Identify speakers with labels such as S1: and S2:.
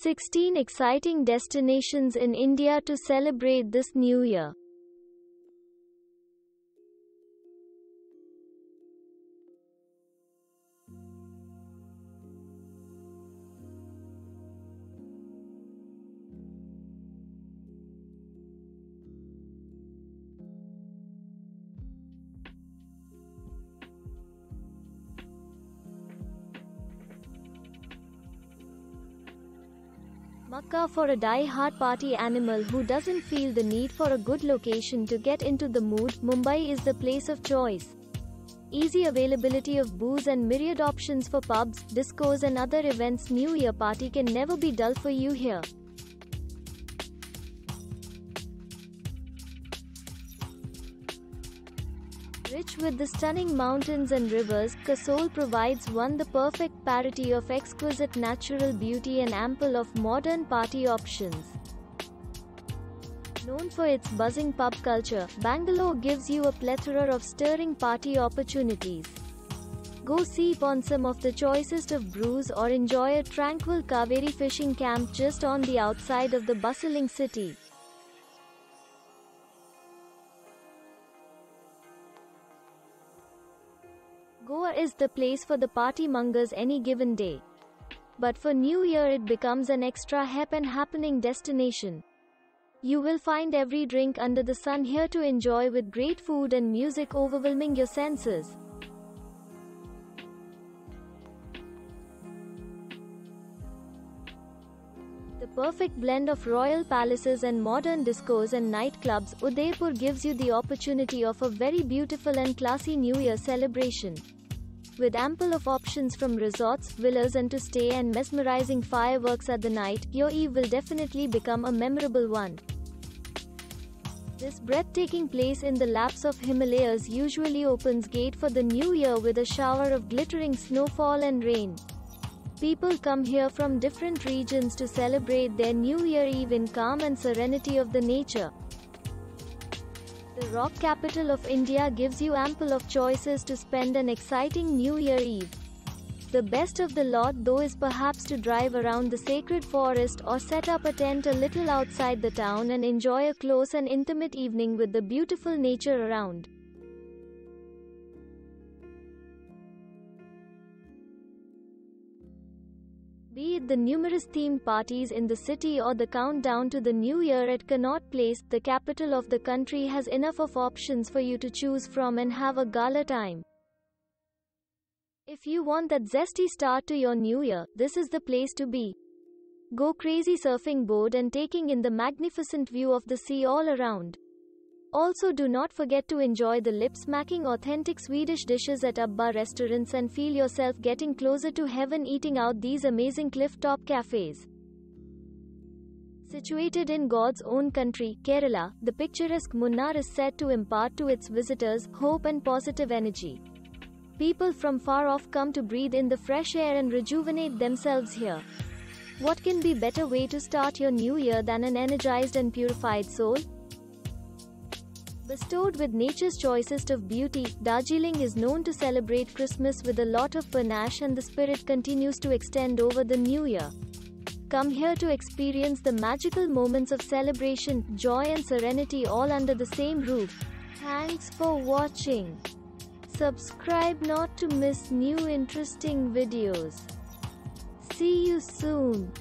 S1: 16 exciting destinations in India to celebrate this new year. Makkah for a die-hard party animal who doesn't feel the need for a good location to get into the mood, Mumbai is the place of choice. Easy availability of booze and myriad options for pubs, discos and other events New Year party can never be dull for you here. Rich with the stunning mountains and rivers, Kasol provides one the perfect parity of exquisite natural beauty and ample of modern party options. Known for its buzzing pub culture, Bangalore gives you a plethora of stirring party opportunities. Go sip on some of the choicest of brews or enjoy a tranquil Kaveri fishing camp just on the outside of the bustling city. Is the place for the party mongers any given day. But for New Year it becomes an extra hep and happening destination. You will find every drink under the sun here to enjoy with great food and music overwhelming your senses. The perfect blend of royal palaces and modern discos and nightclubs, Udaipur gives you the opportunity of a very beautiful and classy New Year celebration. With ample of options from resorts, villas and to stay and mesmerizing fireworks at the night, your eve will definitely become a memorable one. This breathtaking place in the laps of Himalayas usually opens gate for the new year with a shower of glittering snowfall and rain. People come here from different regions to celebrate their New Year Eve in calm and serenity of the nature. The rock capital of India gives you ample of choices to spend an exciting New Year Eve. The best of the lot though is perhaps to drive around the sacred forest or set up a tent a little outside the town and enjoy a close and intimate evening with the beautiful nature around. Be it the numerous themed parties in the city or the countdown to the new year at Connaught Place, the capital of the country has enough of options for you to choose from and have a gala time. If you want that zesty start to your new year, this is the place to be. Go crazy surfing board and taking in the magnificent view of the sea all around. Also do not forget to enjoy the lip-smacking authentic Swedish dishes at Abba restaurants and feel yourself getting closer to heaven eating out these amazing cliff-top cafes. Situated in God's own country, Kerala, the picturesque Munnar is said to impart to its visitors hope and positive energy. People from far off come to breathe in the fresh air and rejuvenate themselves here. What can be better way to start your new year than an energized and purified soul? Bestowed with nature's choicest of beauty, Darjeeling is known to celebrate Christmas with a lot of panache and the spirit continues to extend over the new year. Come here to experience the magical moments of celebration, joy and serenity all under the same roof. Thanks for watching. Subscribe not to miss new interesting videos. See you soon.